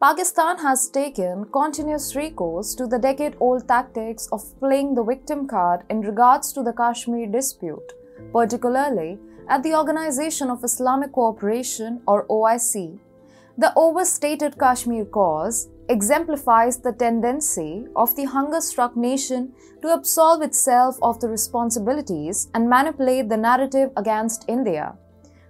Pakistan has taken continuous recourse to the decade old tactics of playing the victim card in regards to the Kashmir dispute, particularly at the Organization of Islamic Cooperation or OIC. The overstated Kashmir cause exemplifies the tendency of the hunger struck nation to absolve itself of the responsibilities and manipulate the narrative against India.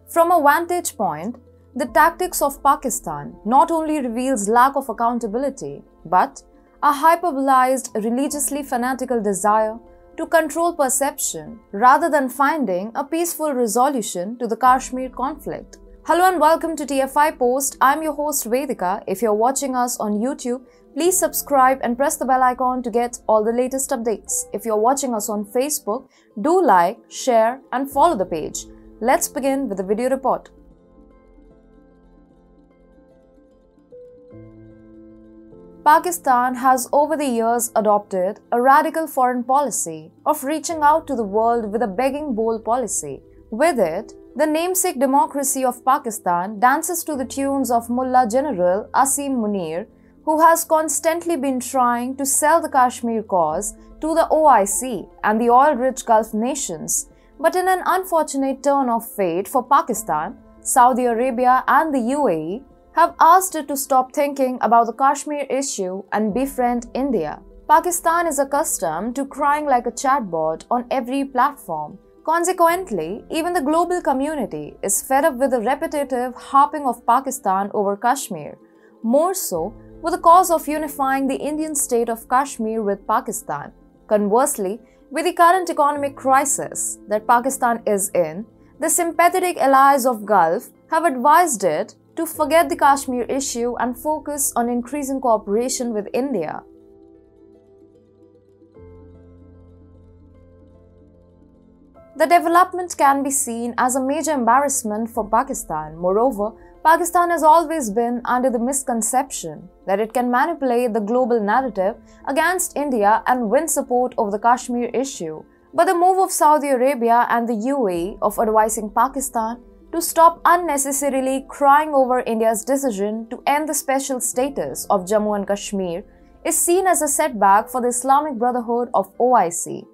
From a vantage point, the tactics of Pakistan not only reveals lack of accountability, but a hyperbolized, religiously fanatical desire to control perception rather than finding a peaceful resolution to the Kashmir conflict. Hello and welcome to TFI Post. I'm your host Vedika. If you're watching us on YouTube, please subscribe and press the bell icon to get all the latest updates. If you're watching us on Facebook, do like, share, and follow the page. Let's begin with the video report. Pakistan has over the years adopted a radical foreign policy of reaching out to the world with a begging bowl policy. With it, the namesake democracy of Pakistan dances to the tunes of Mullah General Asim Munir, who has constantly been trying to sell the Kashmir cause to the OIC and the oil rich Gulf nations. But in an unfortunate turn of fate for Pakistan, Saudi Arabia, and the UAE have asked it to stop thinking about the Kashmir issue and befriend India. Pakistan is accustomed to crying like a chatbot on every platform. Consequently, even the global community is fed up with the repetitive harping of Pakistan over Kashmir, more so with the cause of unifying the Indian state of Kashmir with Pakistan. Conversely, with the current economic crisis that Pakistan is in, the sympathetic allies of Gulf have advised it to forget the Kashmir issue and focus on increasing cooperation with India. The development can be seen as a major embarrassment for Pakistan. Moreover, Pakistan has always been under the misconception that it can manipulate the global narrative against India and win support over the Kashmir issue. But the move of Saudi Arabia and the UAE of advising Pakistan to stop unnecessarily crying over India's decision to end the special status of Jammu and Kashmir is seen as a setback for the Islamic Brotherhood of OIC.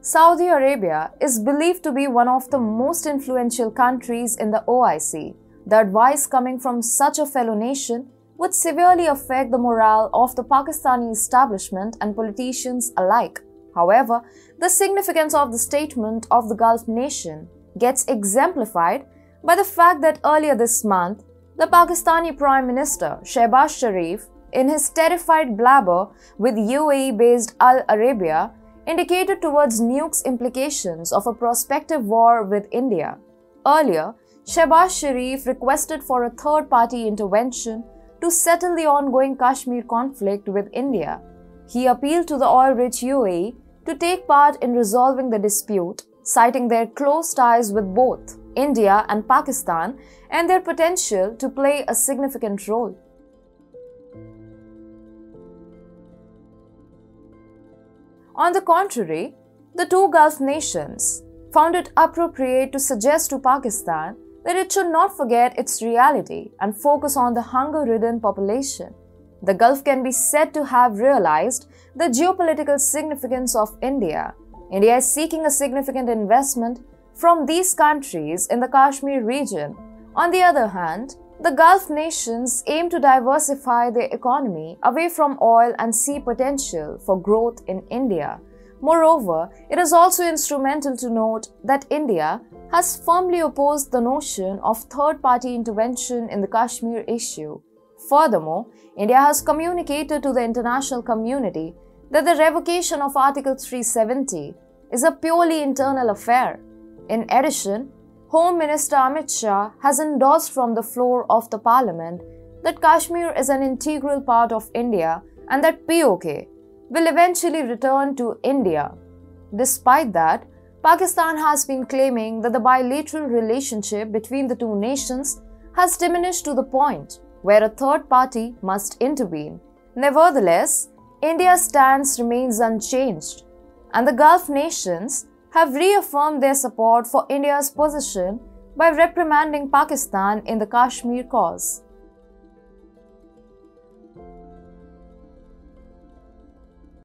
Saudi Arabia is believed to be one of the most influential countries in the OIC. The advice coming from such a fellow nation would severely affect the morale of the Pakistani establishment and politicians alike. However, the significance of the statement of the Gulf nation gets exemplified by the fact that earlier this month, the Pakistani Prime Minister Shehbaz Sharif, in his terrified blabber with UAE based Al Arabiya, indicated towards nukes implications of a prospective war with India. Earlier, Shehbaz Sharif requested for a third party intervention to settle the ongoing Kashmir conflict with India. He appealed to the oil rich UAE to take part in resolving the dispute, citing their close ties with both India and Pakistan and their potential to play a significant role. On the contrary, the two Gulf nations found it appropriate to suggest to Pakistan that it should not forget its reality and focus on the hunger ridden population. The Gulf can be said to have realized the geopolitical significance of India. India is seeking a significant investment from these countries in the Kashmir region. On the other hand, the Gulf nations aim to diversify their economy away from oil and see potential for growth in India. Moreover, it is also instrumental to note that India has firmly opposed the notion of third party intervention in the Kashmir issue. Furthermore, India has communicated to the international community that the revocation of Article 370 is a purely internal affair. In addition, Home Minister Amit Shah has endorsed from the floor of the parliament that Kashmir is an integral part of India and that POK will eventually return to India. Despite that, Pakistan has been claiming that the bilateral relationship between the two nations has diminished to the point where a third party must intervene. Nevertheless, India's stance remains unchanged, and the Gulf nations have reaffirmed their support for India's position by reprimanding Pakistan in the Kashmir cause.